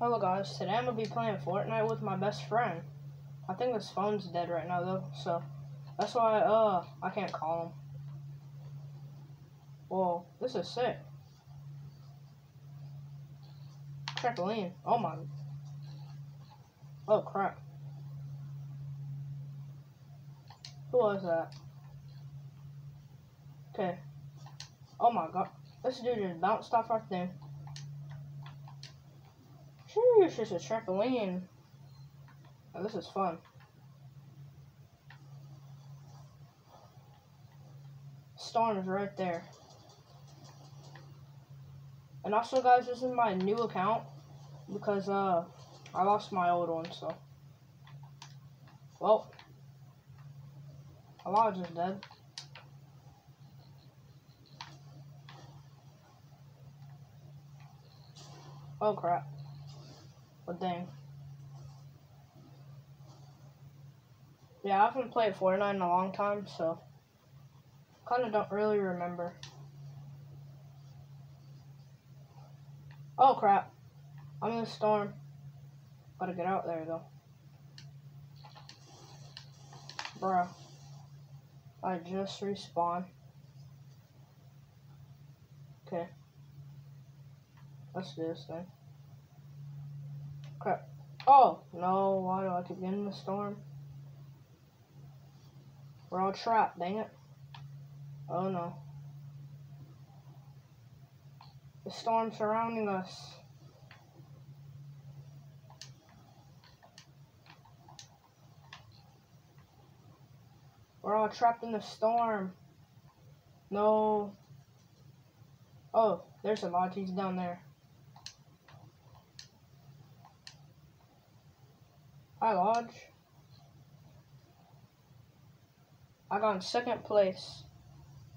Hello guys, today I'm gonna be playing Fortnite with my best friend. I think this phone's dead right now though, so that's why uh I can't call him. Whoa, this is sick. Trampoline. Oh my. Oh crap. Who was that? Okay. Oh my god. This dude just bounced off our thing. Sheesh, just a trampoline. Oh, this is fun. Storm is right there. And also, guys, this is my new account because uh, I lost my old one, so. Well, Elijah's dead. Oh crap. But dang. Yeah, I haven't played Fortnite in a long time, so kind of don't really remember. Oh crap. I'm in a storm. Gotta get out there though. Bruh. I just respawn. Okay. Let's do this thing. Crap. Oh, no, why do I keep getting the storm? We're all trapped, dang it. Oh no. The storm surrounding us. We're all trapped in the storm. No. Oh, there's a lot of these down there. Hi, Lodge. I got in second place.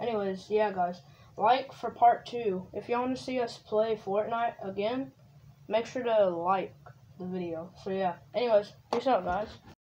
Anyways, yeah, guys. Like for part two. If you want to see us play Fortnite again, make sure to like the video. So, yeah. Anyways, peace out, guys.